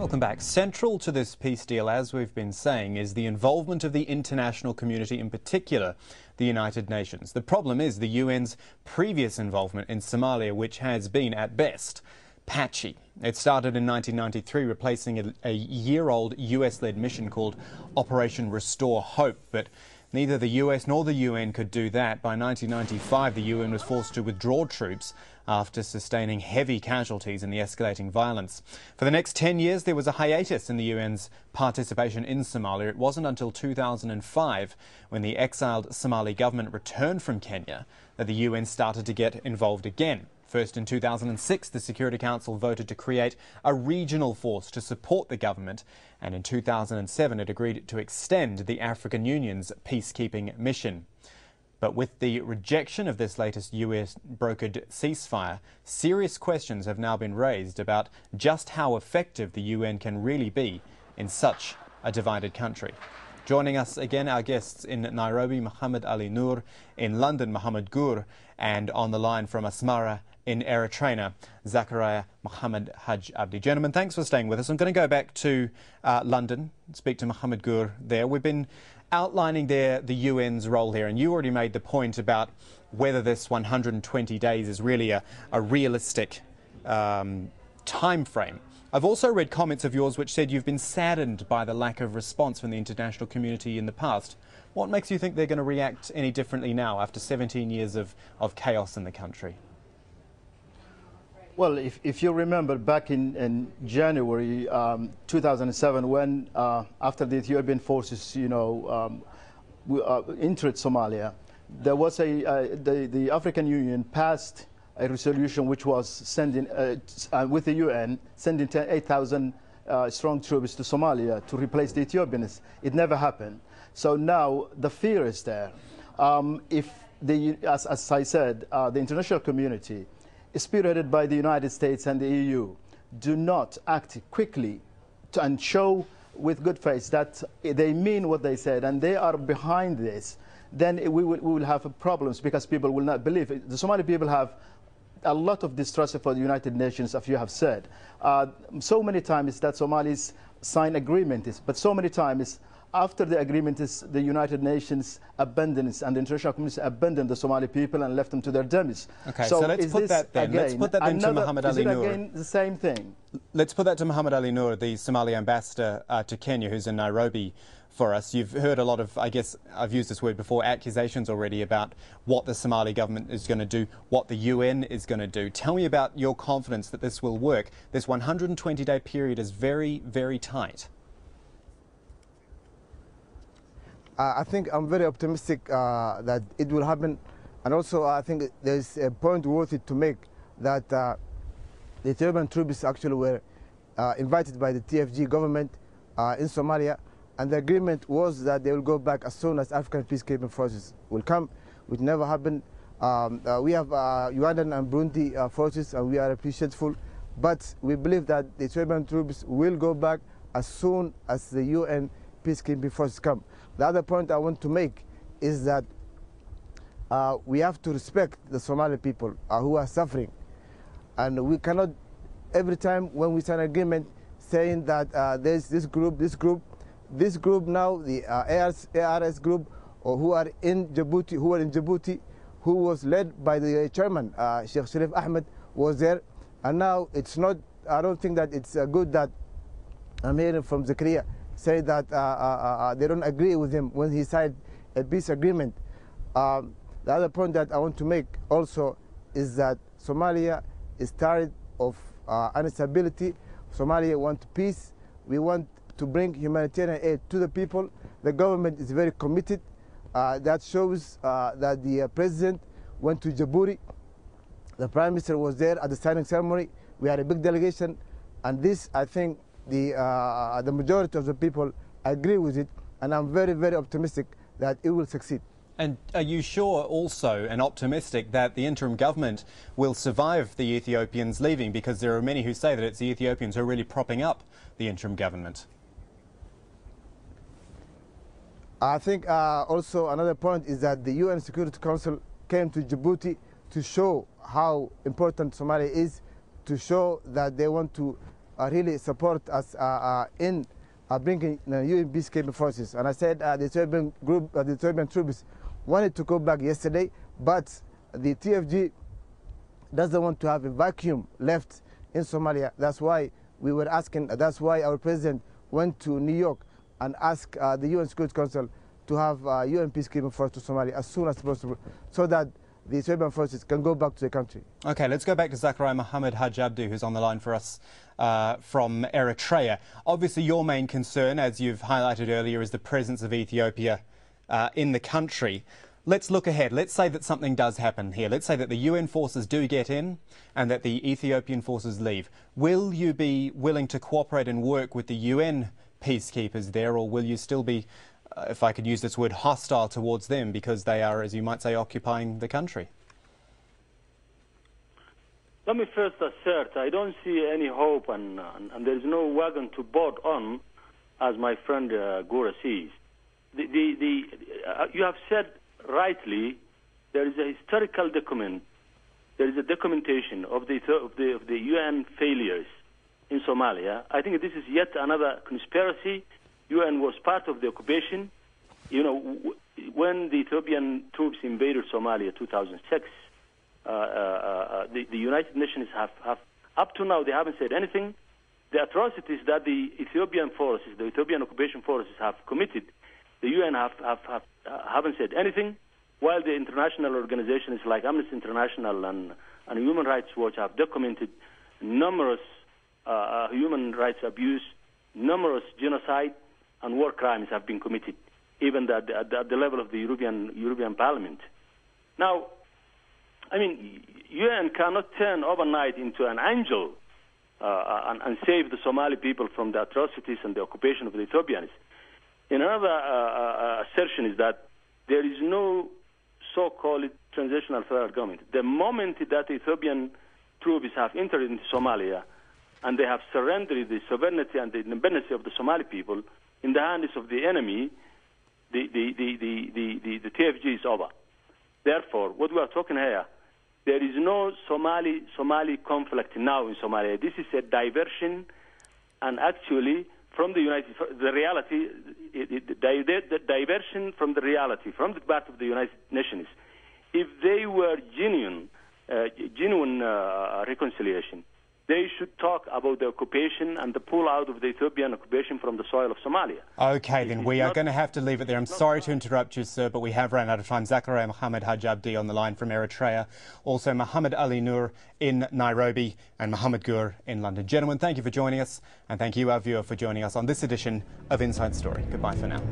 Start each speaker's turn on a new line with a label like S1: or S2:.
S1: Welcome back. Central to this peace deal, as we've been saying, is the involvement of the international community, in particular the United Nations. The problem is the UN's previous involvement in Somalia, which has been, at best, patchy. It started in 1993, replacing a, a year old US led mission called Operation Restore Hope. But Neither the US nor the UN could do that. By 1995, the UN was forced to withdraw troops after sustaining heavy casualties in the escalating violence. For the next 10 years, there was a hiatus in the UN's participation in Somalia. It wasn't until 2005, when the exiled Somali government returned from Kenya, that the UN started to get involved again. First in 2006, the Security Council voted to create a regional force to support the government, and in 2007 it agreed to extend the African Union's peacekeeping mission. But with the rejection of this latest US brokered ceasefire, serious questions have now been raised about just how effective the UN can really be in such a divided country. Joining us again, our guests in Nairobi, Muhammad Ali Nur, in London, Muhammad Gur, and on the line from Asmara, in Eritrea, Zachariah Mohammed Haj Abdi. Gentlemen, thanks for staying with us. I'm going to go back to uh, London, speak to Mohammed Gur there. We've been outlining there the UN's role here, and you already made the point about whether this 120 days is really a, a realistic um, time frame. I've also read comments of yours which said you've been saddened by the lack of response from the international community in the past. What makes you think they're going to react any differently now after 17 years of, of chaos in the country?
S2: Well, if, if you remember back in, in January um, 2007, when uh, after the Ethiopian forces, you know, um, we, uh, entered Somalia, there was a uh, the, the African Union passed a resolution which was sending uh, uh, with the UN sending 8,000 uh, strong troops to Somalia to replace the Ethiopians. It never happened. So now the fear is there. Um, if the, as, as I said, the international community spearheaded by the United States and the EU, do not act quickly to, and show with good faith that they mean what they said and they are behind this, then we will, we will have problems because people will not believe it. The Somali people have a lot of distrust for the United Nations, as you have said. Uh, so many times that Somalis sign agreements, but so many times after the agreement is the United Nations abandons and the international community abandoned the Somali people and left them to their demise.
S1: Okay, so, so let's put that then.
S2: Again,
S1: let's put that then
S2: another,
S1: to Muhammad Ali Nur.
S2: again the same thing?
S1: Let's put that to Muhammad Ali Nur, the Somali ambassador uh, to Kenya, who's in Nairobi for us. You've heard a lot of, I guess, I've used this word before, accusations already about what the Somali government is going to do, what the UN is going to do. Tell me about your confidence that this will work. This 120 day period is very, very tight.
S3: I think I'm very optimistic uh, that it will happen. And also, I think there's a point worth it to make that uh, the Ethiopian troops actually were uh, invited by the TFG government uh, in Somalia, and the agreement was that they will go back as soon as African peacekeeping forces will come, which never happened. Um, uh, we have uh, Ugandan and Burundi forces, and we are appreciative, but we believe that the Ethiopian troops will go back as soon as the UN peacekeeping forces come. The other point I want to make is that uh, we have to respect the Somali people uh, who are suffering. And we cannot, every time when we sign an agreement, saying that uh, there's this group, this group, this group now, the uh, ARS, ARS group, or who are in Djibouti, who are in Djibouti, who was led by the chairman, uh, Sheikh Sharif Ahmed, was there. And now it's not, I don't think that it's uh, good that I'm hearing from Zakaria say that uh, uh, uh, they don't agree with him when he signed a peace agreement. Um, the other point that I want to make also is that Somalia is tired of instability. Somalia wants peace. We want to bring humanitarian aid to the people. The government is very committed. Uh, that shows uh, that the uh, president went to Djibouti. The prime minister was there at the signing ceremony. We had a big delegation. And this, I think, the, uh, the majority of the people agree with it, and I'm very, very optimistic that it will succeed.
S1: And are you sure also and optimistic that the interim government will survive the Ethiopians leaving? Because there are many who say that it's the Ethiopians who are really propping up the interim government.
S3: I think uh, also another point is that the UN Security Council came to Djibouti to show how important Somalia is, to show that they want to uh, really support us uh, uh, in uh, bringing the UN peacekeeping forces. And I said the Ethiopian group, the Ethiopian troops wanted to go back yesterday, but the TFG doesn't want to have a vacuum left in Somalia. That's why we were asking, that's why our president went to New York and asked the UN Security Council to have uh, UN peacekeeping force to Somalia as soon as possible so that the Ethiopian forces can go back to the country.
S1: Okay, let's go back to Zachariah Mohammed Haj Abdi, who's on the line for us uh, from Eritrea. Obviously, your main concern, as you've highlighted earlier, is the presence of Ethiopia uh, in the country. Let's look ahead. Let's say that something does happen here. Let's say that the UN forces do get in and that the Ethiopian forces leave. Will you be willing to cooperate and work with the UN peacekeepers there, or will you still be if I could use this word, hostile towards them because they are, as you might say, occupying the country?
S4: Let me first assert I don't see any hope, and, and, and there is no wagon to board on, as my friend uh, Gura sees. The, the, the, uh, you have said rightly there is a historical document, there is a documentation of the, of the, of the UN failures in Somalia. I think this is yet another conspiracy UN was part of the occupation. You know, when the Ethiopian troops invaded Somalia 2006, uh, uh, uh, the, the, United Nations have, have, up to now, they haven't said anything. The atrocities that the Ethiopian forces, the Ethiopian occupation forces have committed, the UN have, have, have, uh, haven't said anything, while the international organizations like Amnesty International and, and Human Rights Watch have documented numerous uh, uh, human rights abuse, numerous genocide, and war crimes have been committed, even at the, at the level of the European, European Parliament. Now, I mean, UN cannot turn overnight into an angel uh, and, and, save the Somali people from the atrocities and the occupation of the Ethiopians. Another uh, uh, assertion is that there is no so-called transitional federal government. The moment that Ethiopian troops have entered into Somalia and they have surrendered the sovereignty and the independence of the Somali people, in the hands of the enemy, the, the, the, the, the, the, TFG is over. Therefore, what we are talking here, there is no Somali Somali conflict now in Somalia. This is a diversion, and actually, from the United, the reality, it, the, the diversion from the reality, from the part of the United Nations. If they were genuine, uh, genuine uh, reconciliation, they should talk about the occupation and the pull out of the Ethiopian occupation from the soil of Somalia.
S1: Okay, then we are going to have to leave it there. I'm sorry to interrupt you, sir, but we have run out of time. Zachariah Mohammed Hajabdi on the line from Eritrea, also Muhammad Ali Nur in Nairobi, and Muhammad Gur in London. Gentlemen, thank you for joining us, and thank you, our viewer, for joining us on this edition of Inside Story. Goodbye for now.